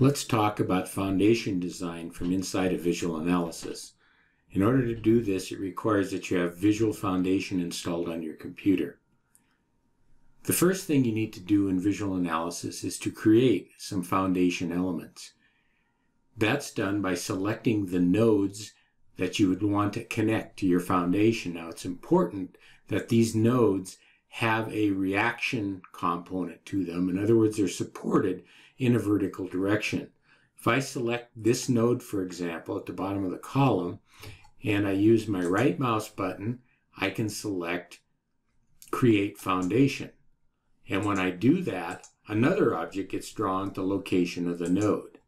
Let's talk about foundation design from inside of Visual Analysis. In order to do this, it requires that you have Visual Foundation installed on your computer. The first thing you need to do in Visual Analysis is to create some foundation elements. That's done by selecting the nodes that you would want to connect to your foundation. Now it's important that these nodes have a reaction component to them. In other words, they're supported in a vertical direction. If I select this node, for example, at the bottom of the column, and I use my right mouse button, I can select Create Foundation. And when I do that, another object gets drawn at the location of the node.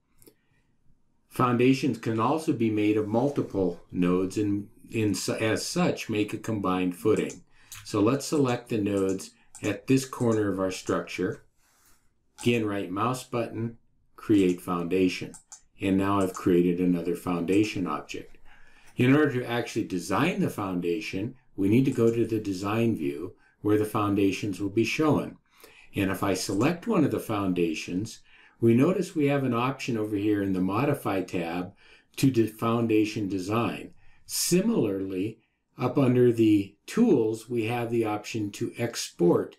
Foundations can also be made of multiple nodes and in, as such make a combined footing. So let's select the nodes at this corner of our structure. Again, right mouse button, create foundation. And now I've created another foundation object. In order to actually design the foundation, we need to go to the design view where the foundations will be shown. And if I select one of the foundations, we notice we have an option over here in the Modify tab to the foundation design. Similarly, up under the Tools, we have the option to export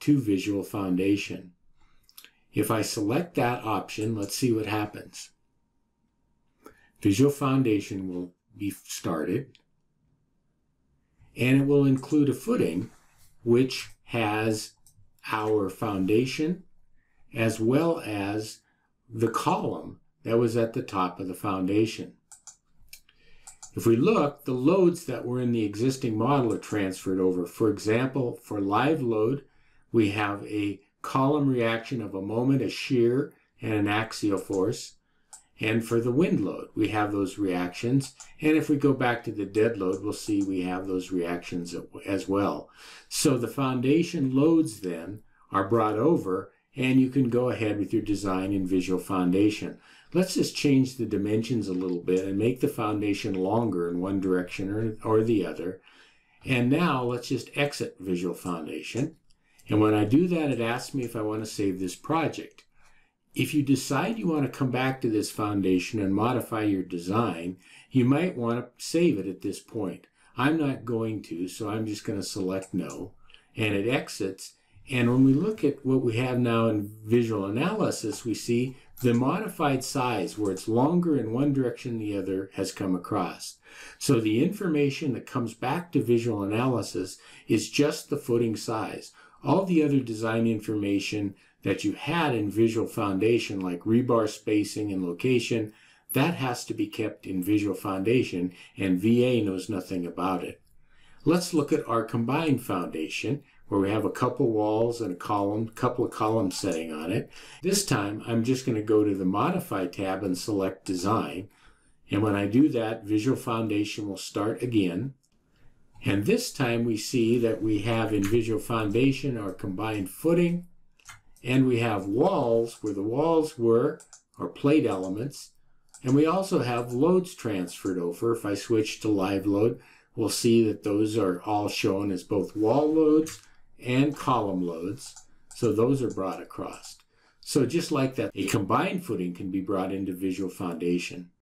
to Visual Foundation. If I select that option, let's see what happens. Visual Foundation will be started, and it will include a footing which has our foundation as well as the column that was at the top of the foundation. If we look, the loads that were in the existing model are transferred over. For example, for live load, we have a column reaction of a moment, a shear, and an axial force. And for the wind load, we have those reactions. And if we go back to the dead load, we'll see we have those reactions as well. So the foundation loads then are brought over and you can go ahead with your design in Visual Foundation. Let's just change the dimensions a little bit and make the foundation longer in one direction or, or the other. And now let's just exit Visual Foundation. And when I do that, it asks me if I want to save this project. If you decide you want to come back to this foundation and modify your design, you might want to save it at this point. I'm not going to, so I'm just going to select no. And it exits. And when we look at what we have now in visual analysis, we see the modified size, where it's longer in one direction than the other, has come across. So the information that comes back to visual analysis is just the footing size. All the other design information that you had in Visual Foundation, like rebar spacing and location, that has to be kept in Visual Foundation, and VA knows nothing about it. Let's look at our combined foundation where we have a couple walls and a column, couple of columns setting on it. This time I'm just going to go to the Modify tab and select Design. And when I do that, Visual Foundation will start again. And this time we see that we have in Visual Foundation our combined footing, and we have walls where the walls were, or plate elements, and we also have loads transferred over. If I switch to live load, we'll see that those are all shown as both wall loads and column loads. So those are brought across. So just like that, a combined footing can be brought into Visual Foundation.